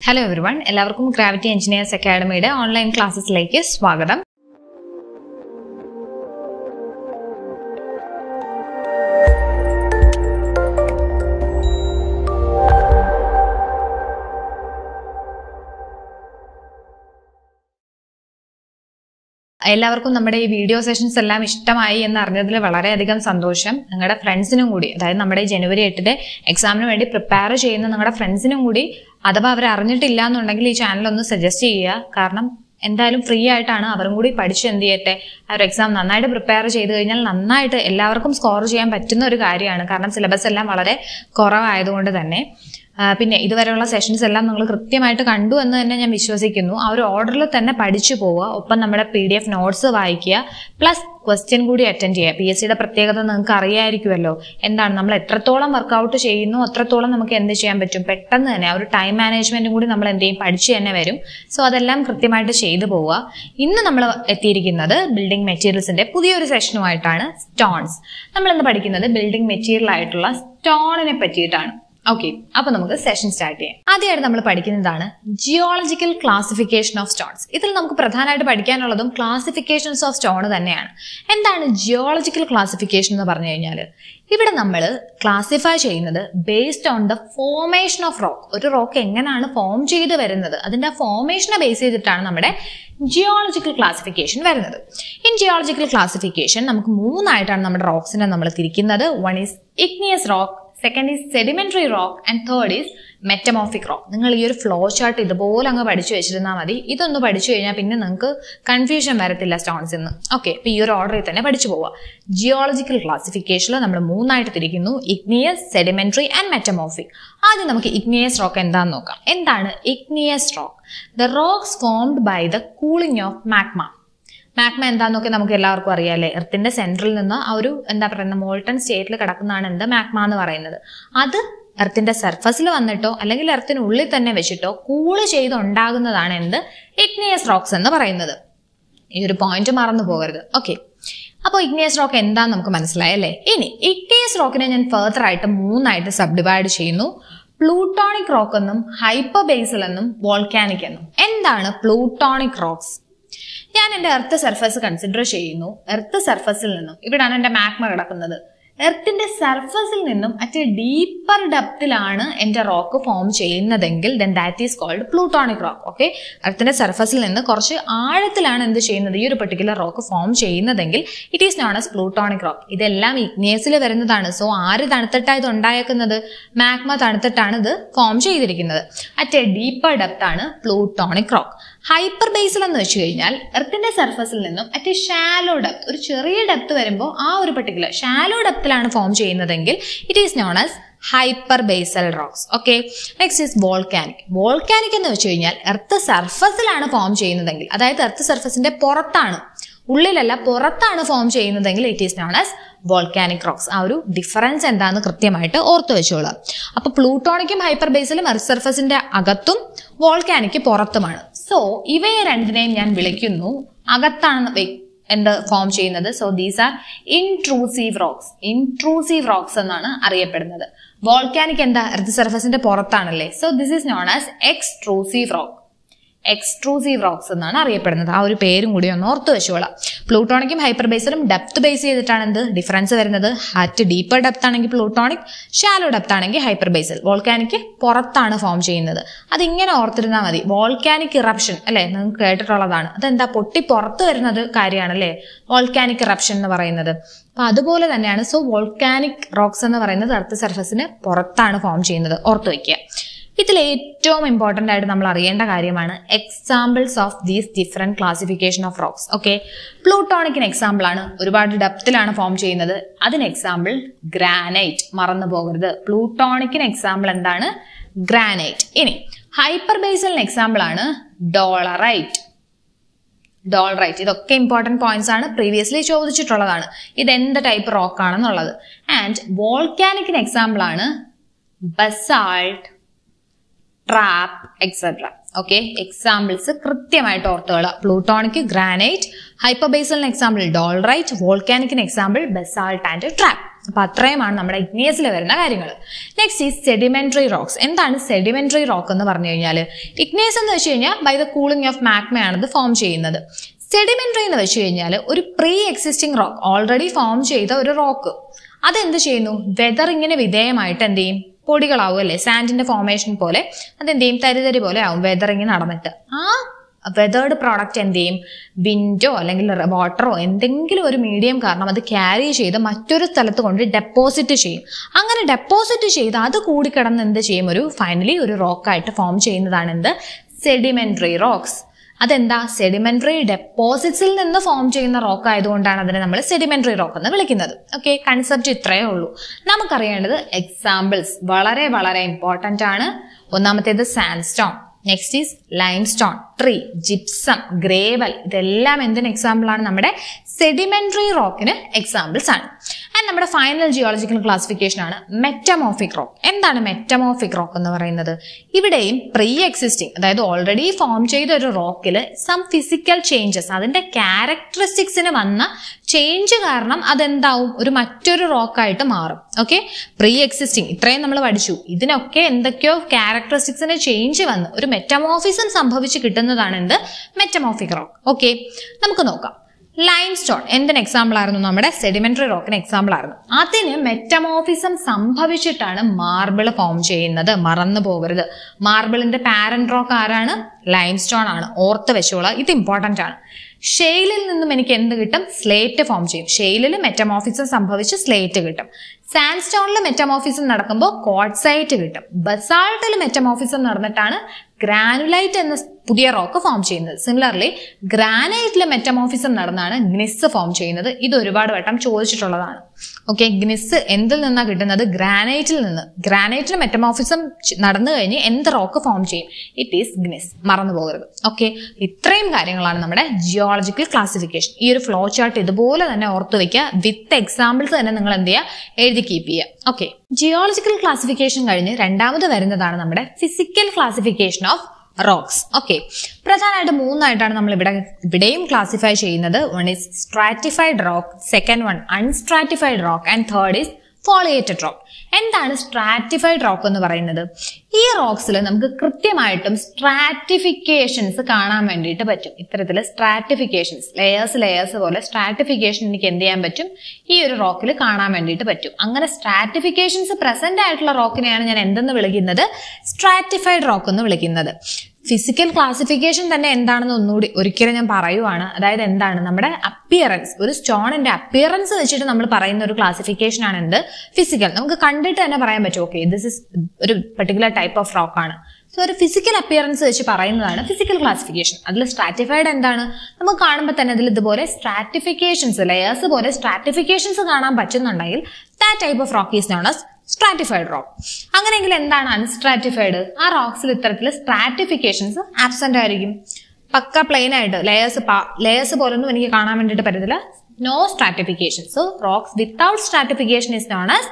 Hello everyone എല്ലാവർക്കും gravity engineers അക്കാഡമിയുടെ online ക്ലാസ്സിലേക്ക് സ്വാഗതം. എല്ലാവർക്കും നമ്മുടെ ഈ വീഡിയോ സെഷൻസ് എല്ലാം ഇഷ്ടമായി എന്ന് അറിഞ്ഞതിൽ വളരെയധികം സന്തോഷം. നിങ്ങളുടെ ഫ്രണ്ട്സിനും കൂടി അതായത് നമ്മുടെ ജനുവരി എട്ടിന്റെ എക്സാമിന് വേണ്ടി പ്രിപ്പയർ ചെയ്യുന്ന നിങ്ങളുടെ ഫ്രണ്ട്സിനും കൂടി അഥവാ അവർ അറിഞ്ഞിട്ടില്ല എന്നുണ്ടെങ്കിൽ ഈ ചാനൽ ഒന്ന് സജസ്റ്റ് ചെയ്യുക. കാരണം എന്തായാലും ഫ്രീ ആയിട്ടാണ് അവരും കൂടി പഠിച്ച് എന്ത് ചെയ്യട്ടെ? അവർ എക്സാം നന്നായിട്ട് പ്രിപ്പയർ ചെയ്ത് കഴിഞ്ഞാൽ നന്നായിട്ട് എല്ലാവർക്കും സ്കോർ ചെയ്യാൻ പറ്റുന്ന ഒരു കാര്യമാണ്. കാരണം സിലബസ് എല്ലാം വളരെ കുറവായതുകൊണ്ട് തന്നെ. പിന്നെ ഇതുവരെയുള്ള സെഷൻസ് എല്ലാം നിങ്ങൾ കൃത്യമായിട്ട് കണ്ടു എന്ന് തന്നെ ഞാൻ വിശ്വസിക്കുന്നു. ആ ഒരു ഓർഡറിൽ തന്നെ പഠിച്ചു പോവുക. ഒപ്പം നമ്മുടെ പി ഡി എഫ് നോട്ട്സ് വായിക്കുക. പ്ലസ് ക്വസ്റ്റ്യൻ കൂടി അറ്റൻഡ് ചെയ്യുക. പി എസ് സിയുടെ പ്രത്യേകത നിങ്ങൾക്ക് അറിയായിരിക്കുമല്ലോ. എന്താണ്? നമ്മൾ എത്രത്തോളം വർക്കൗട്ട് ചെയ്യുന്നു അത്രത്തോളം നമുക്ക് എന്ത് ചെയ്യാൻ പറ്റും? പെട്ടെന്ന് തന്നെ ആ ഒരു ടൈം മാനേജ്മെന്റും കൂടി നമ്മൾ എന്ത് ചെയ്യും? പഠിച്ചു തന്നെ വരും. സോ അതെല്ലാം കൃത്യമായിട്ട് ചെയ്തു പോവുക. ഇന്ന് നമ്മൾ എത്തിയിരിക്കുന്നത് ബിൽഡിംഗ് മെറ്റീരിയൽസിന്റെ പുതിയൊരു സെഷനുമായിട്ടാണ് സ്റ്റോൺസ് നമ്മൾ ഇന്ന് പഠിക്കുന്നത് ബിൽഡിംഗ് മെറ്റീരിയൽ ആയിട്ടുള്ള സ്റ്റോണിനെ പറ്റിയിട്ടാണ്. ഓക്കെ അപ്പൊ നമുക്ക് സെഷൻ സ്റ്റാർട്ട് ചെയ്യാം. ആദ്യമായിട്ട് നമ്മൾ പഠിക്കുന്നതാണ് ജിയോളജിക്കൽ ക്ലാസിഫിക്കേഷൻ ഓഫ് സ്റ്റോൺസ് ഇതിൽ നമുക്ക് പ്രധാനമായിട്ട് പഠിക്കാനുള്ളതും ക്ലാസിഫിക്കേഷൻസ് ഓഫ് സ്റ്റോൺ തന്നെയാണ്. എന്താണ് ജിയോളജിക്കൽ ക്ലാസിഫിക്കേഷൻ എന്ന് പറഞ്ഞു കഴിഞ്ഞാൽ ഇവിടെ നമ്മൾ ക്ലാസിഫൈ ചെയ്യുന്നത് based on the formation of rock ഒരു റോക്ക് എങ്ങനെയാണ് ഫോം ചെയ്ത് വരുന്നത്? അതിന്റെ ഫോർമേഷനെ ബേസ് ചെയ്തിട്ടാണ് നമ്മുടെ ജിയോളജിക്കൽ ക്ലാസിഫിക്കേഷൻ വരുന്നത്. ഇൻ ജിയോളജിക്കൽ ക്ലാസിഫിക്കേഷൻ നമുക്ക് മൂന്നായിട്ടാണ് നമ്മുടെ റോക്സിനെ നമ്മൾ തിരിക്കുന്നത്. One is igneous rock second is sedimentary rock and third is metamorphic rock നിങ്ങൾ ഈ ഒരു ഫ്ലോ ചാർട്ട് ഇതുപോലെ അങ്ങ് പഠിച്ചു വെച്ചിരുന്നാൽ മതി. ഇതൊന്ന് പഠിച്ചു കഴിഞ്ഞാൽ പിന്നെ നിങ്ങൾക്ക് കൺഫ്യൂഷൻ വരത്തില്ല സ്റ്റോൺസ് എന്ന് ഓക്കെ ഇപ്പൊ ഈ ഒരു ഓർഡറിൽ തന്നെ പഠിച്ചു പോവുക ജിയോളജിക്കൽ ക്ലാസിഫിക്കേഷനിൽ നമ്മൾ മൂന്നായിട്ട് തിരിക്കുന്നു. ഇഗ്നിയസ് സെഡിമെന്ററി ആൻഡ് മെറ്റമോഫിക് ആദ്യം നമുക്ക് ഇഗ്നിയസ് റോക്ക് എന്താന്ന് നോക്കാം. എന്താണ് igneous rock the rocks formed by the cooling of magma magma എന്താന്നൊക്കെ നമുക്ക് എല്ലാവർക്കും അറിയാല്ലേ എർത്തിന്റെ സെൻട്രിൽ നിന്ന് ആ ഒരു എന്താ പറയുന്നത് മോൾട്ടൺ സ്റ്റേറ്റിൽ കിടക്കുന്നതാണ് എന്ത്? മാഗ്മ എന്ന് പറയുന്നത്. അത് എർത്തിന്റെ സർഫസിൽ വന്നിട്ടോ അല്ലെങ്കിൽ എർത്തിനുള്ളിൽ തന്നെ വെച്ചിട്ടോ കൂൾ ചെയ്ത് ഉണ്ടാകുന്നതാണ് എന്ത്? ഇഗ്നിയസ് റോക്സ് എന്ന് പറയുന്നത്. ഈ ഒരു പോയിന്റ് മറന്നു പോകരുത്. ഓക്കെ അപ്പോൾ ഇഗ്നിയസ് റോക്ക് എന്താന്ന് നമുക്ക് മനസ്സിലായല്ലേ ഇനി ഇഗ്നിയസ് റോക്കിനെ ഞാൻ ഫെർദർ ആയിട്ട് മൂന്നായിട്ട് സബ് ഡിവൈഡ് ചെയ്യുന്നു. പ്ലൂട്ടോണിക് റോക്ക് എന്നും ഹൈപ്പർ ബേസൽ എന്നും വോൾക്കാനിക് എന്നും. എന്താണ് പ്ലൂട്ടോണിക് റോക്സ് ഞാൻ എന്റെ എർത്ത് സർഫസ് കൺസിഡർ ചെയ്യുന്നു. എർത്ത് സർഫസിൽ നിന്നും. ഇവിടാണ് എന്റെ മാഗ്മ കിടക്കുന്നത്. എർത്തിന്റെ സർഫസിൽ നിന്നും അറ്റ് ഡീപ്പർ ഡെപ്തിലാണ് എന്റെ റോക്ക് ഫോം ചെയ്യുന്നതെങ്കിൽ then that is called plutonic rock okay എർത്തിന്റെ സർഫസിൽ നിന്ന് കുറച്ച് ആഴത്തിലാണ് എന്ത് ചെയ്യുന്നത്? ഈ ഒരു പെർട്ടിക്കുലർ റോക്ക് ഫോം ചെയ്യുന്നതെങ്കിൽ it is known as plutonic rock ഇതെല്ലാം ഇഗ്നിയസിൽ വരുന്നതാണ്. സോ ആര് തണുത്തിട്ടാണ് ഇത് ഉണ്ടായേക്കുന്നത്? മാഗ്മ തണുത്തിട്ടാണ് ഇത് ഫോം ചെയ്തിരിക്കുന്നത്. അറ്റ് എ ഡീപ്പർ ഡെപ്ത് ആണ് പ്ലൂട്ടോണിക് റോക്ക് ഹൈപ്പർ ബേസിൽ എന്ന് വെച്ച് കഴിഞ്ഞാൽ എർത്തിന്റെ സർഫസിൽ നിന്നും അറ്റ് ഷാലോ ഡെപ്ത് ഒരു ചെറിയ ഡെപ്ത് വരുമ്പോൾ ആ ഒരു പെർട്ടിക്കുലർ ഷാലോ ഡെപ്തിലാണ് ഫോം ചെയ്യുന്നതെങ്കിൽ it is known as hypabyssal rocks okay next is volcanic volcanic എന്ന് വെച്ച് കഴിഞ്ഞാൽ എർത്ത് സർഫസിലാണ് ഫോം ചെയ്യുന്നതെങ്കിൽ അതായത് എർത്ത് സർഫസിന്റെ പുറത്താണ് ഉള്ളിലല്ല പുറത്താണ് ഫോം ചെയ്യുന്നതെങ്കിൽ it is known as volcanic rocks ആ ഒരു ഡിഫറൻസ് എന്താണെന്ന് കൃത്യമായിട്ട് ഓർത്തു വെച്ചോളാം അപ്പൊ പ്ലൂട്ടോണിക്കും ഹൈപ്പർ ബേസിലും എർത്ത് സർഫസിന്റെ അകത്തും വോൾക്കാനിക്ക് പുറത്തുമാണ്. സോ ഇവയെ രണ്ടിനെയും ഞാൻ വിളിക്കുന്നു. അകത്താണ് എന്ത് ഫോം ചെയ്യുന്നത്? So these are intrusive rocks intrusive rocks എന്നാണ് അറിയപ്പെടുന്നത്. വോൾക്കാനിക് എന്താ? എർത്ത് സർഫസിന്റെ പുറത്താണല്ലേ? So this is known as extrusive rock extrusive rocks എന്നാണ് അറിയപ്പെടുന്നത്. ആ ഒരു പേരും കൂടി ഒന്ന് ഓർത്ത് വെച്ചോളാം. പ്ലൂട്ടോണിക്കും ഹൈപ്പർ ബേസിലും ഡെപ്ത് ബേസ് ചെയ്തിട്ടാണ് എന്ത് ഡിഫറൻസ് വരുന്നത്? ഹാറ്റ് ഡീപ്പർ ഡെപ്ത് ആണെങ്കിൽ പ്ലൂട്ടോണിക് ഷാലോ ഡെപ്ത് ആണെങ്കിൽ ഹൈപ്പർ ബേസിൽ വോൾക്കാനിക്ക് പുറത്താണ് ഫോം ചെയ്യുന്നത്. അതിങ്ങനെ ഓർത്തിരുന്നാൽ മതി. വോൾക്കാനിക് ഇറപ്ഷൻ അല്ലെ? നിങ്ങൾക്ക് കേട്ടിട്ടുള്ളതാണ്. അതെന്താ? പൊട്ടി പുറത്ത് വരുന്നത് കാര്യമാണ് അല്ലേ വോൾക്കാനിക് ഇറപ്ഷൻ എന്ന് പറയുന്നത്. അപ്പൊ അതുപോലെ തന്നെയാണ്. സോ വോൾക്കാനിക് റോക്സ് എന്ന് പറയുന്നത് എർത്ത് സർഫസിന് പുറത്താണ് ഫോം ചെയ്യുന്നത്. ഓർത്ത് വയ്ക്കുക ഇതിൽ ഏറ്റവും ഇമ്പോർട്ടന്റ് ആയിട്ട് നമ്മൾ അറിയേണ്ട കാര്യമാണ് examples of these different classification of rocks okay പ്ലൂട്ടോണിക്കിന് example ആണ്. ഒരുപാട് ഡെപ്തിലാണ് ഫോം ചെയ്യുന്നത്. അതിന് എക്സാമ്പിൾ ഗ്രാനൈറ്റ് മറന്നു പോകരുത്. പ്ലൂട്ടോണിക്കിന് എക്സാമ്പിൾ എന്താണ്? ഗ്രാനൈറ്റ് ഇനി ഹൈപ്പർ ബേസലിന് എക്സാമ്പിൾ ആണ് ഡോളറൈറ്റ് ഡോളറൈറ്റ് ഇതൊക്കെ ഇമ്പോർട്ടന്റ് പോയിന്റ്സ് ആണ്. പ്രീവിയസ്ലി ചോദിച്ചിട്ടുള്ളതാണ്. ഇത് എന്ത് ടൈപ്പ് റോക്ക് ആണെന്നുള്ളത് ആൻഡ് വോൾക്കാനിക്കിന് എക്സാമ്പിൾ ആണ് basalt trap etcetera okay examples കൃത്യമായിട്ട് ഓർത്തുകൊള്ളുക പ്ലൂട്ടോണിക് ഗ്രാനൈറ്റ് ഹൈപ്പർബേസലിന് എക്സാമ്പിൾ ഡോൾറൈറ്റ് വോൾക്കാനിക്കിന് എക്സാമ്പിൾ ബെസാൾട്ട് ആൻഡ് ട്രാപ്പ് അപ്പൊ അത്രയുമാണ് നമ്മുടെ ഇഗ്നിയസിൽ വരുന്ന കാര്യങ്ങൾ നെക്സ്റ്റ് ഈ സെഡിമെന്ററി റോക്സ് എന്താണ് സെഡിമെന്ററി റോക്ക് എന്ന് പറഞ്ഞു കഴിഞ്ഞാൽ ഇഗ്നിയസ് എന്ന് വെച്ച് കഴിഞ്ഞാൽ ബൈ ദ കൂളിംഗ് ഓഫ് മാഗ്മയാണ് ഇത് ഫോം ചെയ്യുന്നത്. സെഡിമെന്ററി എന്ന് വെച്ച് കഴിഞ്ഞാൽ ഒരു pre existing rock already form ചെയ്ത ഒരു റോക്ക് അതെന്ത് ചെയ്യുന്നു? വെതറിങ്ങിന് വിധേയമായിട്ട് എന്ത് ചെയ്യും? പൊടികളാവും അല്ലേ? സാൻഡിന്റെ ഫോർമേഷൻ പോലെ അതെന്ത് ചെയ്യും തരിതരി പോലെ ആവും വെതറിങ് നടന്നിട്ട്. ആ വെതേർഡ് പ്രോഡക്റ്റ് എന്ത് ചെയ്യും വിൻഡോ അല്ലെങ്കിൽ വാട്ടറോ എന്തെങ്കിലും ഒരു മീഡിയം കാരണം അത് ക്യാരി ചെയ്ത് മറ്റൊരു സ്ഥലത്ത് കൊണ്ട് ഡെപ്പോസിറ്റ് ചെയ്യും. അങ്ങനെ ഡെപ്പോസിറ്റ് ചെയ്ത് അത് കൂടിക്കിടന്ന് എന്ത് ചെയ്യും? ഒരു ഫൈനലി ഒരു റോക്കായിട്ട് ഫോം ചെയ്യുന്നതാണ് എന്ത്? സെഡിമെന്ററി റോക്സ് അതെന്താ? സെഡിമെന്ററി ഡെപ്പോസിറ്റ്സിൽ നിന്ന് ഫോം ചെയ്യുന്ന റോക്ക് ആയതുകൊണ്ടാണ് അതിനെ നമ്മൾ സെഡിമെന്ററി റോക്ക് എന്ന് വിളിക്കുന്നത്. ഓക്കെ കൺസെപ്റ്റ് ഇത്രയേ ഉള്ളൂ. നമുക്കറിയേണ്ടത് എക്സാമ്പിൾസ് വളരെ വളരെ ഇമ്പോർട്ടന്റ് ആണ്. ഒന്നാമത്തേത് sandstone next is limestone tree gypsum gravel ഇതെല്ലാം എന്തിന് എക്സാമ്പിൾ ആണ്? നമ്മുടെ സെഡിമെന്ററി റോക്കിന് എക്സാമ്പിൾസ് ആണ്. ആൻഡ് നമ്മുടെ ഫൈനൽ ജിയോളജിക്കൽ ക്ലാസിഫിക്കേഷൻ ആണ് മെറ്റമോഫിക് റോക്ക് എന്താണ് മെറ്റമോഫിക് റോക്ക് എന്ന് പറയുന്നത്? ഇവിടെയും പ്രീ എക്സിസ്റ്റിംഗ് അതായത് ഓൾറെഡി ഫോം ചെയ്ത ഒരു റോക്കിൽ സം ഫിസിക്കൽ ചേഞ്ചസ് അതിന്റെ ക്യാരക്ടറിസ്റ്റിക്സിന് വന്ന ചേഞ്ച് കാരണം അതെന്താവും? ഒരു മറ്റൊരു റോക്കായിട്ട് മാറും. ഓക്കെ പ്രീ എക്സിസ്റ്റിംഗ് ഇത്രയും നമ്മൾ പഠിച്ചു. ഇതിനൊക്കെ എന്തൊക്കെയോ ക്യാരക്ടറിസ്റ്റിക്സിന് ചേഞ്ച് വന്ന് ഒരു മെറ്റമോഫിസം സംഭവിച്ച് കിട്ടുന്നതാണ് എന്ത്? മെറ്റമോഫിക് റോക്ക് ഓക്കെ നമുക്ക് നോക്കാം. ലൈം സ്റ്റോൺ എന്തിന് എക്സാമ്പിൾ ആയിരുന്നു? നമ്മുടെ സെഡിമെന്ററി റോക്കിന് എക്സാമ്പിൾ ആയിരുന്നു. അതിന് മെറ്റമോഫിസം സംഭവിച്ചിട്ടാണ് മാർബിൾ ഫോം ചെയ്യുന്നത്. മറന്നു പോകരുത്. മാർബിളിന്റെ പാരന്റ് റോക്ക് ആരാണ്? ലൈം സ്റ്റോൺ ആണ്. ഓർത്ത് വെച്ചോളാം. ഇത് ഇമ്പോർട്ടന്റ് ആണ്. ഷെയിലിൽ നിന്നും എനിക്ക് എന്ത് കിട്ടും? സ്ലേറ്റ് ഫോം ചെയ്യും. ഷെയിലിൽ മെറ്റമോഫിസം സംഭവിച്ച് സ്ലേറ്റ് കിട്ടും. സാൻഡ് സ്റ്റോണിൽ മെറ്റമോഫിസം നടക്കുമ്പോൾ കോഡ്സൈറ്റ് കിട്ടും. ബസാൾട്ടിൽ മെറ്റമോഫിസം നടന്നിട്ടാണ് ഗ്രാനുലൈറ്റ് എന്ന പുതിയ റോക്ക് ഫോം ചെയ്യുന്നത്. സിമിലർലി ഗ്രാനൈറ്റിലെ മെറ്റമോഫിസം നടന്നാണ് ഗ്നിസ് ഫോം ചെയ്യുന്നത്. ഇത് ഒരുപാട് വട്ടം ചോദിച്ചിട്ടുള്ളതാണ്. ഓക്കെ ഗ്നിസ് എന്തിൽ നിന്നാണ് കിട്ടുന്നത്? ഗ്രാനൈറ്റിൽ നിന്ന്. ഗ്രാനൈറ്റിൽ മെറ്റമോഫിസം നടന്നു കഴിഞ്ഞ് എന്ത് റോക്ക് ഫോം ചെയ്യും? It is gneiss. മറന്നു പോകരുത്. ഓക്കെ ഇത്രയും കാര്യങ്ങളാണ് നമ്മുടെ ജിയോളജിക്കൽ ക്ലാസിഫിക്കേഷൻ ഈ ഒരു ഫ്ലോ ചാർട്ട് ഇതുപോലെ തന്നെ ഓർത്തു വെക്കുക. വിത്ത് എക്സാമ്പിൾസ് തന്നെ നിങ്ങൾ എന്ത് ചെയ്യുക? എഴുതി കീപ്പ് ചെയ്യുക. ഓക്കെ ജിയോളജിക്കൽ ക്ലാസിഫിക്കേഷൻ കഴിഞ്ഞ് രണ്ടാമത് വരുന്നതാണ് നമ്മുടെ physical classification of rocks okay പ്രധാനമായിട്ട് മൂന്നായിട്ടാണ് നമ്മൾ ഇവിടെ ഇവിടെയും ക്ലാസിഫൈ ചെയ്യുന്നത്. One is stratified rock second one unstratified rock and third is foliated rock എന്താണ് സ്ട്രാറ്റിഫൈഡ് റോക്ക് എന്ന് പറയുന്നത്? ഈ റോക്സിൽ നമുക്ക് കൃത്യമായിട്ടും സ്ട്രാറ്റിഫിക്കേഷൻസ് കാണാൻ വേണ്ടിയിട്ട് പറ്റും. ഇത്തരത്തിൽ സ്ട്രാറ്റിഫിക്കേഷൻസ് ലെയേഴ്സ് ലെയേഴ്സ് പോലെ സ്ട്രാറ്റിഫിക്കേഷൻ എനിക്ക് എന്ത് ചെയ്യാൻ പറ്റും? ഈ ഒരു റോക്കിൽ കാണാൻ വേണ്ടിയിട്ട് പറ്റും. അങ്ങനെ സ്ട്രാറ്റിഫിക്കേഷൻസ് പ്രസന്റ് ആയിട്ടുള്ള റോക്കിനെയാണ് ഞാൻ എന്തെന്ന് വിളിക്കുന്നത്? സ്ട്രാറ്റിഫൈഡ് റോക്ക് എന്ന് വിളിക്കുന്നത്. ഫിസിക്കൽ ക്ലാസിഫിക്കേഷൻ തന്നെ എന്താണെന്ന് ഒന്നുകൂടി ഒരിക്കലും ഞാൻ പറയുവാണ്. അതായത് എന്താണ്? നമ്മുടെ അപ്പിയറൻസ് ഒരു സ്റ്റോണിന്റെ അപ്പിയറൻസ് വെച്ചിട്ട് നമ്മൾ പറയുന്ന ഒരു ക്ലാസിഫിക്കേഷൻ ആണ് എന്ത്? ഫിസിക്കൽ നമുക്ക് കണ്ടിട്ട് തന്നെ പറയാൻ പറ്റും. ഓക്കെ ദിസ് ഇസ് ഒരു പെർട്ടിക്കുലർ ടൈപ്പ് ഓഫ് റോക്ക് ആണ്. സോ ഒരു ഫിസിക്കൽ അപ്പിയറൻസ് വെച്ച് പറയുന്നതാണ് ഫിസിക്കൽ ക്ലാസിഫിക്കേഷൻ അതിൽ സ്ട്രാറ്റിഫൈഡ് എന്താണ്? നമുക്ക് കാണുമ്പോൾ തന്നെ അതിൽ ഇതുപോലെ സ്ട്രാറ്റിഫിക്കേഷൻസ് ലെയേഴ്സ് പോലെ സ്ട്രാറ്റിഫിക്കേഷൻസ് കാണാൻ പറ്റുന്നുണ്ടെങ്കിൽ that type of rock is known as stratified rock അങ്ങനെയെങ്കിൽ എന്താണ് അൺസ്ട്രാറ്റിഫൈഡ് ആ റോക്സിൽ ഇത്തരത്തിൽ സ്ട്രാറ്റിഫിക്കേഷൻസ് ആബ്സെന്റ് ആയിരിക്കും. പക്ക പ്ലെയിൻ ആയിട്ട് ലേയേഴ്സ് ലേയേഴ്സ് പോലൊന്നും എനിക്ക് കാണാൻ വേണ്ടിയിട്ട് പറ്റത്തില്ല. No stratification so rocks without stratification is known as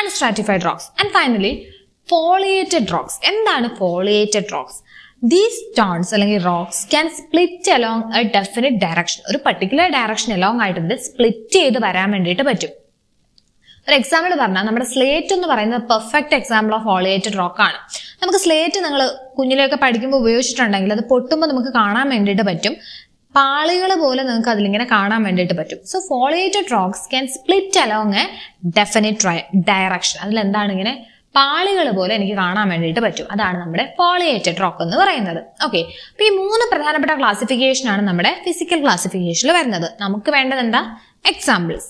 unstratified rocks and finally foliated rocks എന്താണ് ഫോളിയേറ്റഡ് റോക്സ് ദീസ് സ്റ്റോൺസ് അല്ലെങ്കിൽ rocks can split along a definite direction ഒരു പർട്ടിക്കുലർ ഡയറക്ഷൻ അലോങ് ആയിട്ട് split ചെയ്ത് വരാൻ വേണ്ടിയിട്ട് പറ്റും. ഒരു എക്സാമ്പിൾ പറഞ്ഞാൽ നമ്മുടെ സ്ലേറ്റ് എന്ന് പറയുന്നത് perfect example of foliated rock ആണ്. നമുക്ക് സ്ലേറ്റ് നിങ്ങൾ കുഞ്ഞിലെയൊക്കെ പഠിക്കുമ്പോൾ ഉപയോഗിച്ചിട്ടുണ്ടെങ്കിൽ അത് പൊട്ടുമ്പോൾ നമുക്ക് കാണാൻ വേണ്ടിയിട്ട് പറ്റും. പാളികൾ പോലെ നിങ്ങൾക്ക് അതിലിങ്ങനെ കാണാൻ വേണ്ടിയിട്ട് പറ്റും. So foliated rocks can split along a definite direction അതിൽ എന്താണ് ഇങ്ങനെ പാളികൾ പോലെ എനിക്ക് കാണാൻ വേണ്ടിയിട്ട് പറ്റും. അതാണ് നമ്മുടെ ഫോളിയേറ്റഡ് റോക്ക് എന്ന് പറയുന്നത്. ഓക്കെ അപ്പൊ ഈ മൂന്ന് പ്രധാനപ്പെട്ട ക്ലാസിഫിക്കേഷൻ ആണ് നമ്മുടെ ഫിസിക്കൽ ക്ലാസിഫിക്കേഷനിൽ വരുന്നത്. നമുക്ക് വേണ്ടത് എന്താ? എക്സാമ്പിൾസ്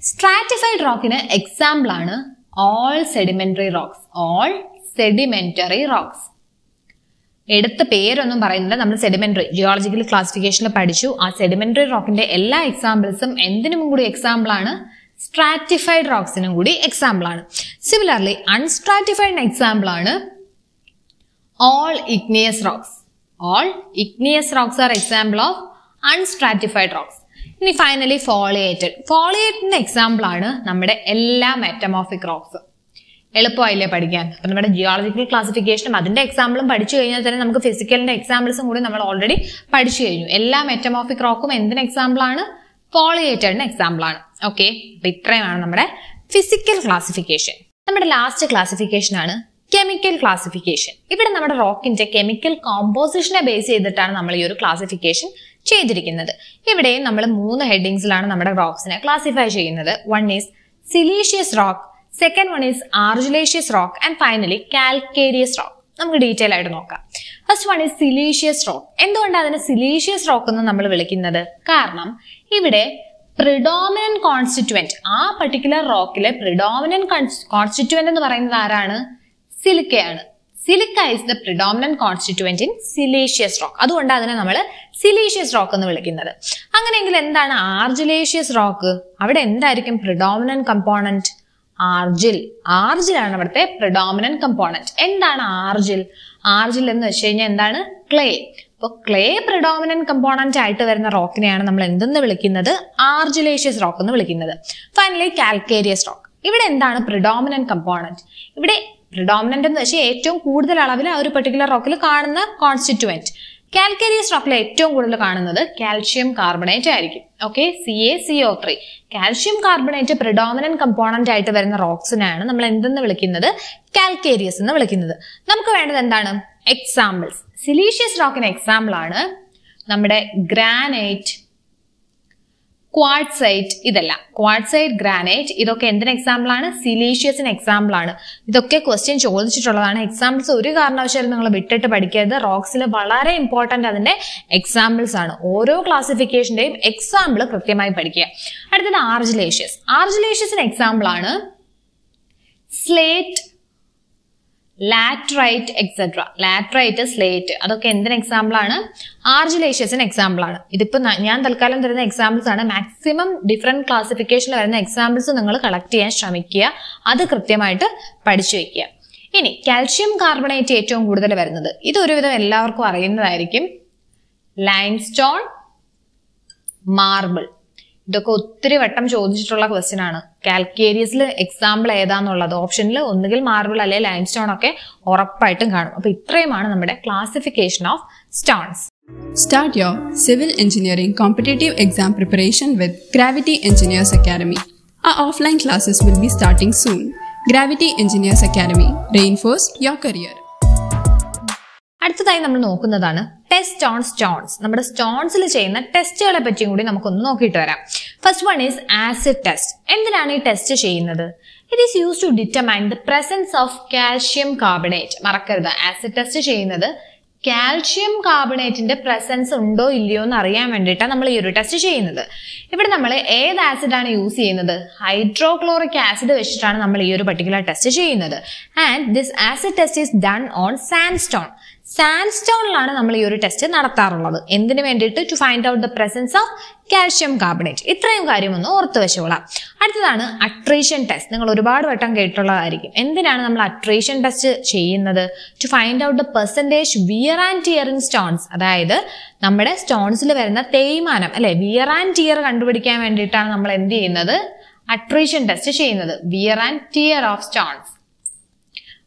സ്ട്രാറ്റിഫൈഡ് റോക്കിന് എക്സാമ്പിൾ ആണ് all sedimentary rocks all sedimentary rocks എടുത്ത പേരൊന്നും പറയുന്നില്ല. നമ്മൾ സെഡിമെന്ററി ജിയോളജിക്കൽ ക്ലാസിഫിക്കേഷനിൽ പഠിച്ചു. ആ സെഡിമെന്ററി റോക്കിന്റെ എല്ലാ എക്സാമ്പിൾസും എന്തിനും കൂടി എക്സാമ്പിൾ ആണ്? സ്ട്രാറ്റിഫൈഡ് റോക്സിനും കൂടി എക്സാമ്പിൾ ആണ്. സിമിലർലി അൺസ്ട്രാറ്റിഫൈഡ് എക്സാമ്പിൾ ആണ് all igneous rocks all igneous rocks are example of unstratified rocks ഇനി ഫൈനലി ഫോളിയേറ്റഡ് ഫോളിയേറ്റിന്റെ എക്സാമ്പിൾ ആണ് നമ്മുടെ എല്ലാ മെറ്റമോഫിക് റോക്സ് എളുപ്പമായില്ലേ പഠിക്കാൻ? അപ്പൊ നമ്മുടെ ജിയോളജിക്കൽ ക്ലാസിഫിക്കേഷനും അതിന്റെ എക്സാമ്പിളും പഠിച്ചു കഴിഞ്ഞാൽ തന്നെ നമുക്ക് ഫിസിക്കലിന്റെ എക്സാമ്പിൾസും കൂടി നമ്മൾ ഓൾറെഡി പഠിച്ചു കഴിഞ്ഞു. എല്ലാ മെറ്റമോഫിക് റോക്കും എന്തിന് എക്സാമ്പിൾ ആണ്? ഫോളിയേറ്റഡിന് എക്സാമ്പിൾ ആണ്. ഓക്കെ അപ്പൊ ഇത്രയുമാണ് നമ്മുടെ ഫിസിക്കൽ ക്ലാസിഫിക്കേഷൻ നമ്മുടെ ലാസ്റ്റ് ക്ലാസിഫിക്കേഷൻ ആണ് കെമിക്കൽ ക്ലാസിഫിക്കേഷൻ ഇവിടെ നമ്മുടെ റോക്കിന്റെ കെമിക്കൽ കോമ്പോസിഷനെ ബേസ് ചെയ്തിട്ടാണ് നമ്മൾ ഈ ഒരു ക്ലാസിഫിക്കേഷൻ ചെയ്തിരിക്കുന്നത്. ഇവിടെ നമ്മൾ മൂന്ന് ഹെഡിങ്സിലാണ് നമ്മുടെ റോക്സിനെ ക്ലാസിഫൈ ചെയ്യുന്നത്. One is siliceous rock second one is argillaceous rock and finally calcareous rock നമുക്ക് ഡീറ്റെയിൽ ആയിട്ട് നോക്കാം. First one is siliceous rock എന്തുകൊണ്ടാണ് അതിനെ സിലീഷ്യസ് റോക്ക് എന്ന് നമ്മൾ വിളിക്കുന്നത്? കാരണം ഇവിടെ പ്രിഡോമിനന്റ് കോൺസ്റ്റിറ്റുവന്റ് ആ പർട്ടിക്കുലർ റോക്കിലെ പ്രിഡോമിനന്റ് കോൺസ്റ്റിറ്റുവന്റ് എന്ന് പറയുന്നത് ആരാണ്? സിലിക്കയാണ് silica is the predominant constituent in siliceous rock അതുകൊണ്ട് അതിനെ നമ്മൾ സിലേഷ്യസ് റോക്ക് എന്ന് വിളിക്കുന്നത്. അങ്ങനെയെങ്കിൽ എന്താണ് ആർജിലേഷ്യസ് റോക്ക് അവിടെ എന്തായിരിക്കും പ്രിഡോമിനന്റ് കമ്പോണന്റ് ആർജിൽ ആർജിലാണ് അവിടുത്തെ പ്രിഡോമിനന്റ് കമ്പോണന്റ് എന്താണ് ആർജിൽ ആർജിൽ എന്ന് വെച്ച് കഴിഞ്ഞാൽ എന്താണ്? ക്ലേ അപ്പോൾ ക്ലേ പ്രിഡോമിനന്റ് കമ്പോണന്റ് ആയിട്ട് വരുന്ന റോക്കിനെയാണ് നമ്മൾ എന്തെന്ന് വിളിക്കുന്നത്? ആർജിലേഷ്യസ് റോക്ക് എന്ന് വിളിക്കുന്നത്. ഫൈനലി കാൽക്കേരിയസ് റോക്ക് ഇവിടെ എന്താണ് പ്രിഡോമിനന്റ് കമ്പോണന്റ് ഇവിടെ പ്രിഡോമിനന്റ് എന്ന് വെച്ചാൽ ഏറ്റവും കൂടുതൽ അളവിൽ ആ ഒരു പെർട്ടിക്കുലർ റോക്കിൽ കാണുന്ന കോൺസ്റ്റിറ്റുവന്റ് കാൽക്കേരിയസ് റോക്കിൽ ഏറ്റവും കൂടുതൽ കാണുന്നത് കാൽഷ്യം കാർബണേറ്റ് ആയിരിക്കും. Okay C A C O three calcium carbonate predominant component ആയിട്ട് വരുന്ന റോക്സിനെയാണ് നമ്മൾ എന്തെന്ന് വിളിക്കുന്നത്? കാൽക്കേരിയസ് എന്ന് വിളിക്കുന്നത്. നമുക്ക് വേണ്ടത് എന്താണ്? എക്സാമ്പിൾസ് സിലീഷ്യസ് റോക്കിന് എക്സാമ്പിൾ ആണ് നമ്മുടെ ഗ്രാനൈറ്റ് ക്വാഡ്സൈറ്റ് ഇതല്ല. ക്വാഡ്സൈറ്റ് ഗ്രാനൈറ്റ് ഇതൊക്കെ എന്തിന് എക്സാമ്പിൾ ആണ്? സിലീഷ്യസിന് എക്സാമ്പിൾ ആണ്. ഇതൊക്കെ ക്വസ്റ്റ്യൻ ചോദിച്ചിട്ടുള്ളതാണ്. എക്സാമ്പിൾസ് ഒരു കാരണവശാലും നിങ്ങൾ വിട്ടിട്ട് പഠിക്കരുത്. റോക്സിൽ വളരെ ഇമ്പോർട്ടന്റ് അതിന്റെ എക്സാമ്പിൾസ് ആണ്. ഓരോ ക്ലാസിഫിക്കേഷന്റെയും എക്സാമ്പിൾ കൃത്യമായി പഠിക്കുക. അടുത്തത് ആർജിലേഷ്യസ് ആർജിലേഷ്യസിന് എക്സാമ്പിൾ ആണ്. Slate laterite etcetera laterite slate അതൊക്കെ എന്തിന് എക്സാമ്പിൾ ആണ്? ആർജിലേഷ്യസിന് എക്സാമ്പിൾ ആണ്. ഇതിപ്പോ ഞാൻ തൽക്കാലം തരുന്ന എക്സാമ്പിൾസ് ആണ്. മാക്സിമം ഡിഫറെന്റ് ക്ലാസിഫിക്കേഷനിൽ വരുന്ന എക്സാമ്പിൾസ് നിങ്ങൾ കളക്ട് ചെയ്യാൻ ശ്രമിക്കുക. അത് കൃത്യമായിട്ട് പഠിച്ചു വെക്കുക. ഇനി കാൽഷ്യം കാർബണേറ്റ് ഏറ്റവും കൂടുതൽ വരുന്നത്. ഇത് ഒരുവിധം എല്ലാവർക്കും അറിയുന്നതായിരിക്കും. ലൈംസ്റ്റോൺ മാർബിൾ ഇതൊക്കെ ഒത്തിരി വട്ടം ചോദിച്ചിട്ടുള്ള ക്വസ്റ്റ്യൻ ആണ്. കാൽക്കേരിയസിൽ എക്സാമ്പിൾ ഏതാന്നുള്ളത്? ഓപ്ഷനിൽ ഒന്നുകിൽ മാർബിൾ അല്ലെങ്കിൽ ലൈം സ്റ്റോൺ ഒക്കെ ഉറപ്പായിട്ടും കാണും. അപ്പൊ ഇത്രയുമാണ് നമ്മുടെ classification of stones start your civil engineering competitive exam preparation with Gravity Engineers Academy uh offline classes will be starting soon Gravity Engineers Academy reinforce your career അടുത്തതായി നമ്മൾ നോക്കുന്നതാണ് ടെസ്റ്റ് ഓൺ സ്റ്റോൺസ് നമ്മുടെ സ്റ്റോൺസിൽ ചെയ്യുന്ന ടെസ്റ്റുകളെ പറ്റിയും കൂടി നമുക്കൊന്ന് നോക്കിയിട്ട് വരാം. First one is acid test എന്തിനാണ് ഈ ടെസ്റ്റ് ചെയ്യുന്നത്? It is use to determine the presence of calcium carbonate മറക്കരുത്. ആസിഡ് ടെസ്റ്റ് ചെയ്യുന്നത് കാൽഷ്യം കാർബണേറ്റിന്റെ പ്രസൻസ് ഉണ്ടോ ഇല്ലയോ എന്ന് അറിയാൻ വേണ്ടിയിട്ടാണ് നമ്മൾ ഈ ഒരു ടെസ്റ്റ് ചെയ്യുന്നത്. ഇവിടെ നമ്മൾ ഏത് ആസിഡാണ് യൂസ് ചെയ്യുന്നത്? ഹൈഡ്രോക്ലോറിക് ആസിഡ് വെച്ചിട്ടാണ് നമ്മൾ ഈ ഒരു പർട്ടിക്കുലർ ടെസ്റ്റ് ചെയ്യുന്നത്. And this acid test is done on sandstone സാൻഡ്സ്റ്റോണിലാണ് നമ്മൾ ഈ ഒരു ടെസ്റ്റ് നടത്താറുള്ളത്. എന്തിനു വേണ്ടിയിട്ട്? To find out the presence of calcium carbonate ഇത്രയും കാര്യം ഓർത്തു വെച്ചോളാം. അടുത്തതാണ് അട്രീഷൻ ടെസ്റ്റ് നിങ്ങൾ ഒരുപാട് വട്ടം കേട്ടിട്ടുള്ളതായിരിക്കും. എന്തിനാണ് നമ്മൾ അട്രീഷൻ ടെസ്റ്റ് ചെയ്യുന്നത്? To find out the percentage wear and tear in stones അതായത് നമ്മുടെ സ്റ്റോൺസിൽ വരുന്ന തേയ്മാനം. അല്ലെ? വിയർ ആൻഡ് ടിയർ കണ്ടുപിടിക്കാൻ വേണ്ടിയിട്ടാണ് നമ്മൾ എന്ത് ചെയ്യുന്നത്? അട്രീഷൻ ടെസ്റ്റ് ചെയ്യുന്നത്. Wear and tear of stones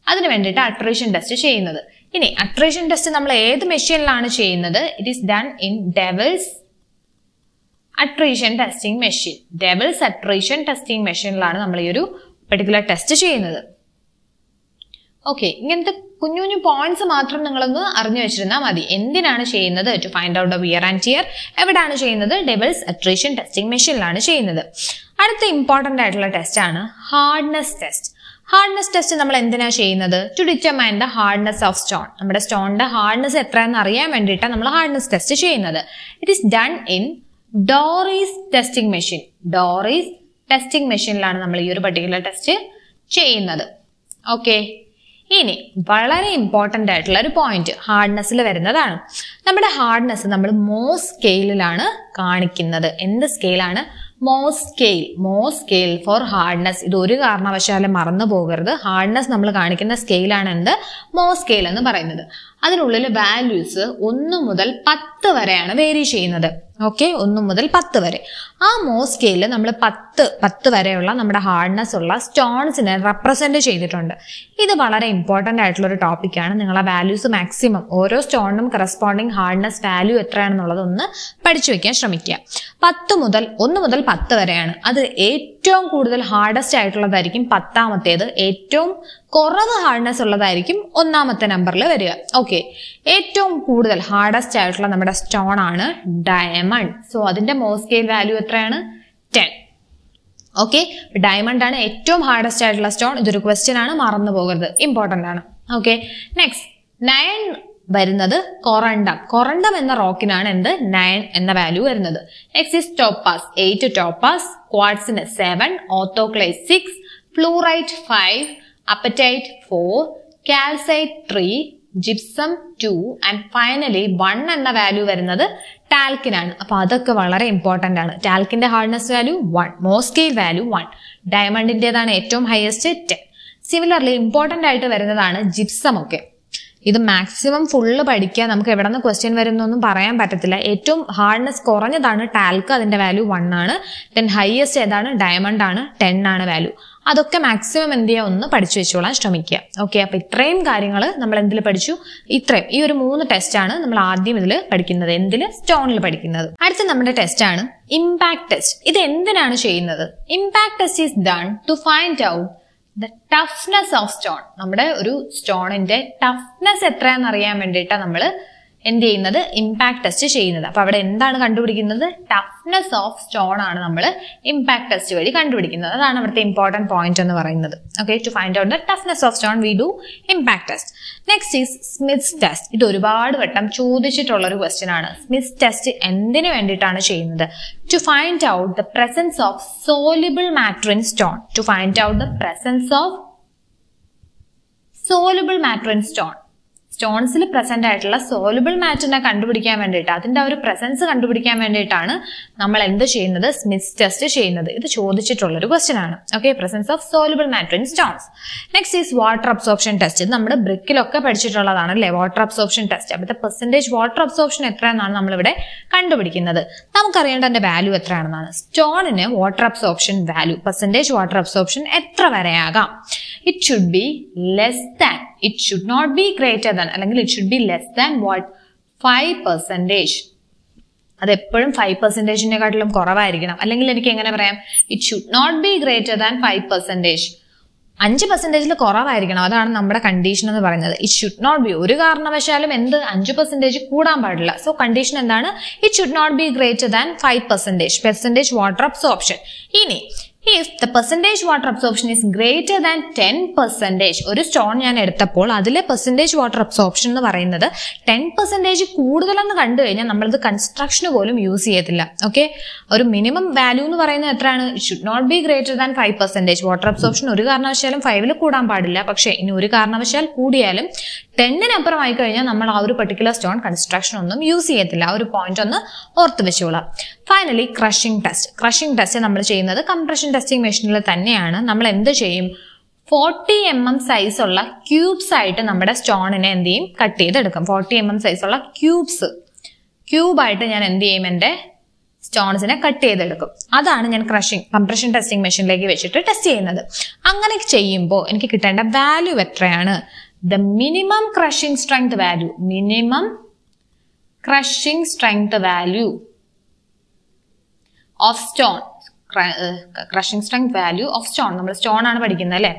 അതിന് വേണ്ടിയിട്ട് അട്രീഷൻ ടെസ്റ്റ് ചെയ്യുന്നത്. ഇനി അട്രേഷൻ ടെസ്റ്റ് നമ്മൾ ഏത് മെഷീനിലാണ് ചെയ്യുന്നത്? It is done in Deval's attrition testing machine Deval's attrition testing മെഷീനിലാണ് നമ്മൾ ഈ ഒരു പെർട്ടിക്കുലർ ടെസ്റ്റ് ചെയ്യുന്നത്. ഓക്കെ ഇങ്ങനത്തെ കുഞ്ഞു കുഞ്ഞു പോയിന്റ്സ് മാത്രം നിങ്ങളൊന്ന് അറിഞ്ഞു വെച്ചിരുന്നാൽ മതി. എന്തിനാണ് ചെയ്യുന്നത്? To find out of wear and tear എവിടെയാണ് ചെയ്യുന്നത്? ഡെബിൾസ് അട്രീഷൻ ടെസ്റ്റിംഗ് മെഷീനിലാണ് ചെയ്യുന്നത്. അടുത്ത ഇമ്പോർട്ടന്റ് ആയിട്ടുള്ള ടെസ്റ്റ് ആണ് ഹാർഡ്നെസ് ടെസ്റ്റ് ഹാർഡ്നെസ് ടെസ്റ്റ് നമ്മൾ എന്തിനാ ചെയ്യുന്നത്? To determine the hardness of stone നമ്മുടെ സ്റ്റോണിന്റെ ഹാർഡ്നെസ് എത്രയെന്ന് അറിയാൻ വേണ്ടിയിട്ടാണ് നമ്മൾ ഹാർഡ്നെസ് ടെസ്റ്റ് ചെയ്യുന്നത്. It is done in Dorry's testing machine Dorry's testing മെഷീനിലാണ് നമ്മൾ ഈ ഒരു പർട്ടിക്കുലർ ടെസ്റ്റ് ചെയ്യുന്നത്. ഓക്കെ ഇനി വളരെ ഇമ്പോർട്ടന്റ് ആയിട്ടുള്ള ഒരു പോയിന്റ് ഹാർഡ്നെസ്സിൽ വരുന്നതാണ്. നമ്മുടെ ഹാർഡ്നെസ് നമ്മൾ മോ സ്കെയിലാണ് കാണിക്കുന്നത്. എന്ത് സ്കെയിലാണ് മോ സ്കെയിൽ മോ സ്കെയിൽ ഫോർ ഹാർഡ്നെസ് ഇത് ഒരു കാരണവശാലും മറന്നു പോകരുത് ഹാർഡ്നെസ് നമ്മൾ കാണിക്കുന്ന സ്കെയിലാണ് എന്ത്? മോ സ്കെയിൽ എന്ന് പറയുന്നത്. അതിനുള്ളിൽ വാല്യൂസ് ഒന്ന് മുതൽ പത്ത് വരെയാണ് വേരി ചെയ്യുന്നത്. ഓക്കെ ഒന്ന് മുതൽ പത്ത് വരെ. ആ മോ സ്കെയിലിൽ നമ്മൾ പത്ത് പത്ത് വരെയുള്ള നമ്മുടെ ഹാർഡ്നെസ് ഉള്ള സ്റ്റോൺസിനെ റെപ്രസെന്റ് ചെയ്തിട്ടുണ്ട്. ഇത് വളരെ ഇമ്പോർട്ടന്റ് ആയിട്ടുള്ള ഒരു ടോപ്പിക്കാണ് നിങ്ങൾ ആ വാല്യൂസ് മാക്സിമം ഓരോ സ്റ്റോണിനും കറസ്പോണ്ടിങ് ഹാർഡ്നെസ് വാല്യൂ എത്രയാണെന്നുള്ളത് ഒന്ന് പഠിച്ചു വെക്കാൻ ശ്രമിക്കുക. പത്ത് മുതൽ ഒന്ന് മുതൽ പത്ത് വരെയാണ്. അത് ഏറ്റവും കൂടുതൽ ഹാർഡസ്റ്റ് ആയിട്ടുള്ളതായിരിക്കും പത്താമത്തേത്. ഏറ്റവും കുറവ് ഹാർഡ്നെസ് ഉള്ളതായിരിക്കും ഒന്നാമത്തെ നമ്പറിൽ വരിക. ഓക്കെ ഏറ്റവും കൂടുതൽ ഹാർഡസ്റ്റ് ആയിട്ടുള്ള നമ്മുടെ സ്റ്റോൺ ആണ് ഡയമണ്ട് സോ അതിന്റെ മോസ്കെയിൽ വാല്യൂ എത്രയാണ്? Ten okay. ഡയമണ്ട് ആണ് ഏറ്റവും ഹാർഡസ്റ്റ് ആയിട്ടുള്ള സ്റ്റോൺ ഇതൊരു ക്വസ്റ്റ്യൻ ആണ്. മറന്നു പോകരുത്. ഇമ്പോർട്ടന്റ് ആണ്. ഓക്കെ. നെക്സ്റ്റ് നയൻ വരുന്നത് കൊറണ്ടം കൊറണ്ടം എന്ന റോക്കിനാണ് എന്ത്? നയൻ എന്ന വാല്യൂ വരുന്നത്. Next topaz eight topaz ക്വാഡ്സിന് seven orthoclase six fluorite five apatite four calcite three gypsum two and finally one എന്ന വാല്യൂ വരുന്നത് ടാൽക്കിനാണ് അപ്പൊ അതൊക്കെ വളരെ ഇമ്പോർട്ടന്റ് ആണ്. ടാൽക്കിന്റെ hardness value one Mohs scale value one ഡയമണ്ടിന്റേതാണ് ഏറ്റവും ഹയസ്റ്റ് ടെൻ സിമിലർലി ഇമ്പോർട്ടന്റ് ആയിട്ട് വരുന്നതാണ് ജിപ്സം ഒക്കെ. ഇത് മാക്സിമം ഫുള്ള് പഠിക്കുക നമുക്ക് എവിടെ നിന്ന് ക്വസ്റ്റ്യൻ വരുന്നൊന്നും പറയാൻ പറ്റത്തില്ല. ഏറ്റവും ഹാർഡ്നെസ് കുറഞ്ഞതാണ് ടാൽക്ക് അതിന്റെ വാല്യൂ വൺ ആണ്. ദെൻ ഹയസ്റ്റ് ഏതാണ്? ഡയമണ്ട് ആണ്. ടെൻ ആണ് വാല്യൂ അതൊക്കെ മാക്സിമം എന്ത് ചെയ്യുക ഒന്ന് പഠിച്ചു വെച്ചോളാൻ ശ്രമിക്കുക. ഓക്കെ അപ്പൊ ഇത്രയും കാര്യങ്ങൾ നമ്മൾ എന്തിൽ പഠിച്ചു? ഇത്രയും. ഈ ഒരു മൂന്ന് ടെസ്റ്റ് ആണ് നമ്മൾ ആദ്യം ഇതിൽ പഠിക്കുന്നത്. എന്തിൽ സ്റ്റോണിൽ പഠിക്കുന്നത്. അടുത്ത നമ്മുടെ ടെസ്റ്റ് ആണ് ഇമ്പാക്ട് ടെസ്റ്റ് ഇത് എന്തിനാണ് ചെയ്യുന്നത്? Impact test is done to find out the toughness of stone നമ്മുടെ ഒരു സ്റ്റോണിന്റെ ടഫ്നെസ് എത്രയാണെന്ന് അറിയാൻ വേണ്ടിയിട്ടാണ് നമ്മൾ എന്ത് ചെയ്യുന്നത്? ഇമ്പാക്ട് ടെസ്റ്റ് ചെയ്യുന്നത്. അപ്പൊ അവിടെ എന്താണ് കണ്ടുപിടിക്കുന്നത്? ടഫ്നെസ് ഓഫ് സ്റ്റോൺ ആണ് നമ്മൾ ഇമ്പാക്ട് ടെസ്റ്റ് വഴി കണ്ടുപിടിക്കുന്നത്. അതാണ് അവിടുത്തെ ഇമ്പോർട്ടന്റ് പോയിന്റ് എന്ന് പറയുന്നത്. Okay to find out the toughness of stone we do impact test next is Smith's test ഇത് ഒരുപാട് വട്ടം ചോദിച്ചിട്ടുള്ള ഒരു ക്വസ്റ്റ്യൻ ആണ്. സ്മിത്സ് ടെസ്റ്റ് എന്തിനു വേണ്ടിയിട്ടാണ് ചെയ്യുന്നത്? To find out the presence of soluble matter in stone to find out the presence of soluble matter in stone സ്റ്റോൺസിൽ present ആയിട്ടുള്ള സോലുബിൾ മാറ്ററിനെ കണ്ടുപിടിക്കാൻ വേണ്ടിയിട്ട് അതിന്റെ ആ ഒരു പ്രസൻസ് കണ്ടുപിടിക്കാൻ വേണ്ടിയിട്ടാണ് നമ്മൾ എന്ത് ചെയ്യുന്നത്? സ്മിത്ത് ടെസ്റ്റ് ചെയ്യുന്നത്. ഇത് ചോദിച്ചിട്ടുള്ള ഒരു ക്വസ്റ്റ്യൻ ആണ്. Okay presence of soluble matter in stones next is water absorption test ഇത് നമ്മുടെ ബ്രിക്കിലൊക്കെ പഠിച്ചിട്ടുള്ളതാണ് അല്ലേ? വാട്ടർ അബ്സോർപ്ഷൻ ടെസ്റ്റ് അവിടുത്തെ പെർസെന്റേജ് വാട്ടർ അബ്സോർപ്ഷൻ എത്രയെന്നാണ് നമ്മളിവിടെ കണ്ടുപിടിക്കുന്നത്. നമുക്കറിയേണ്ട അതിന്റെ വാല്യൂ എത്രയാണെന്നാണ്. സ്റ്റോണിന് water absorption value percentage water absorption എത്ര വരെയാകാം? It should be less than it should not be greater than അല്ലെങ്കിൽ it should be less than what five percentage അത് എപ്പോഴും ഫൈവ് പെർസെന്റേജിനെക്കാട്ടിലും കുറവായിരിക്കണം. അല്ലെങ്കിൽ എനിക്ക് എങ്ങനെ പറയാം? It should not be greater than five percentage അഞ്ച് പെർസെന്റേജിൽ കുറവായിരിക്കണം. അതാണ് നമ്മുടെ കണ്ടീഷൻ എന്ന് പറയുന്നത്. ഇറ്റ് ഷുഡ് നോട്ട് ബി ഒരു കാരണവശാലും എന്ത്? അഞ്ച് പെർസെന്റേജ് കൂടാൻ പാടില്ല. സോ കണ്ടീഷൻ എന്താണ്? It should not be greater than five percentage percentage water absorption ഇനി if the percentage water absorption is greater than ten percentage ഒരു സ്റ്റോൺ ഞാൻ എടുത്തപ്പോൾ അതിലെ പെർസെന്റേജ് വാട്ടർ അബ്സോർപ്ഷൻ എന്ന് പറയുന്നത് ടെൻ പെർസെന്റേജ് കൂടുതലെന്ന് കണ്ടു കഴിഞ്ഞാൽ നമ്മളത് കൺസ്ട്രക്ഷന് പോലും യൂസ് ചെയ്യത്തില്ല. ഓക്കെ ഒരു മിനിമം വാല്യൂ എന്ന് പറയുന്നത് എത്രയാണ്? Should not be greater than five percentage water absorption ഒരു കാരണവശാലും ഫൈവിൽ കൂടാൻ പാടില്ല. പക്ഷേ ഇനി ഒരു കാരണവശാൽ കൂടിയാലും ടെന്നിനപ്പുറം ആയി കഴിഞ്ഞാൽ നമ്മൾ ആ ഒരു പെർട്ടിക്കുലർ സ്റ്റോൺ കൺസ്ട്രക്ഷൻ ഒന്നും യൂസ് ചെയ്യത്തില്ല. ആ ഒരു പോയിന്റ് ഒന്ന് ഓർത്ത് വെച്ചോളാം. Finally crushing test crushing test നമ്മൾ ചെയ്യുന്നത് കംപ്രഷൻ ടെസ്റ്റിംഗ് മെഷീനിൽ തന്നെയാണ്. നമ്മൾ എന്ത് ചെയ്യും? ഫോർട്ടി എം എം സൈസ് ഉള്ള ക്യൂബ്സ് ആയിട്ട് നമ്മുടെ സ്റ്റോണിനെ എന്ത് ചെയ്യും? കട്ട് ചെയ്തെടുക്കും. ഫോർട്ടി എം എം സൈസ് ഉള്ള ക്യൂബ്സ് ക്യൂബായിട്ട് ഞാൻ എന്ത് ചെയ്യും? എന്റെ സ്റ്റോൺസിനെ കട്ട് ചെയ്തെടുക്കും. അതാണ് ഞാൻ ക്രഷിംഗ് കംപ്രഷൻ ടെസ്റ്റിംഗ് മെഷീനിലേക്ക് വെച്ചിട്ട് ടെസ്റ്റ് ചെയ്യുന്നത്. അങ്ങനെ ചെയ്യുമ്പോൾ എനിക്ക് കിട്ടേണ്ട വാല്യൂ എത്രയാണ്? The minimum crushing strength value minimum crushing strength value of stone crushing strength value of stone നമ്മൾ സ്റ്റോൺ ആണ് പഠിക്കുന്നത് അല്ലേ?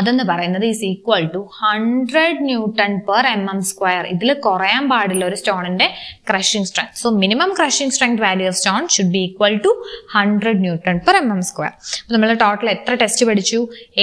അതെന്ന് പറയുന്നത് is equal to hundred newton per M M square ഇതിൽ കുറയാൻ പാടില്ല ഒരു സ്റ്റോണിന്റെ crushing strength so minimum crushing strength value of stone should be equal to hundred newton per M M square നമ്മൾ ടോട്ടൽ എത്ര ടെസ്റ്റ് പഠിച്ചു?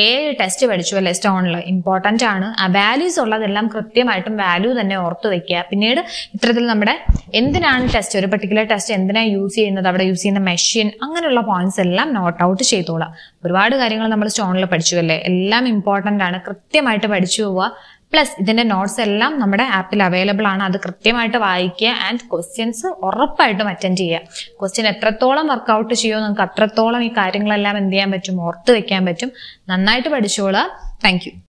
ഏഴ് ടെസ്റ്റ് പഠിച്ചു അല്ലേ സ്റ്റോണിൽ ഇമ്പോർട്ടന്റ് ആണ്. ആ വാല്യൂസ് ഉള്ളതെല്ലാം കൃത്യമായിട്ടും വാല്യൂ തന്നെ ഓർത്തു വെക്കുക. പിന്നീട് ഇത്തരത്തിൽ നമ്മുടെ എന്തിനാണ് ടെസ്റ്റ് ഒരു പെർട്ടിക്കുലർ ടെസ്റ്റ് എന്തിനാണ് യൂസ് ചെയ്യുന്നത്? അവിടെ യൂസ് ചെയ്യുന്ന മെഷീൻ അങ്ങനെയുള്ള പോയിന്റ്സ് എല്ലാം നോട്ട് ഔട്ട് ചെയ്തോളാം ഒരുപാട് കാര്യങ്ങൾ നമ്മൾ സ്റ്റോണിൽ പഠിച്ചു അല്ലേ എല്ലാം ഇമ്പോർട്ടന്റ് ആണ്. കൃത്യമായിട്ട് പഠിച്ചു പോവുക. പ്ലസ് ഇതിന്റെ നോട്ട്സ് എല്ലാം നമ്മുടെ ആപ്പിൽ അവൈലബിൾ ആണ്. അത് കൃത്യമായിട്ട് വായിക്കുക ആൻഡ് ക്വസ്റ്റ്യൻസ് ഉറപ്പായിട്ടും അറ്റൻഡ് ചെയ്യുക. ക്വസ്റ്റ്യൻ എത്രത്തോളം വർക്കൗട്ട് ചെയ്യുമോ നിങ്ങൾക്ക് അത്രത്തോളം ഈ കാര്യങ്ങളെല്ലാം എന്ത് ചെയ്യാൻ പറ്റും? ഓർത്ത് വെക്കാൻ പറ്റും. നന്നായിട്ട് പഠിച്ചോളുക. താങ്ക്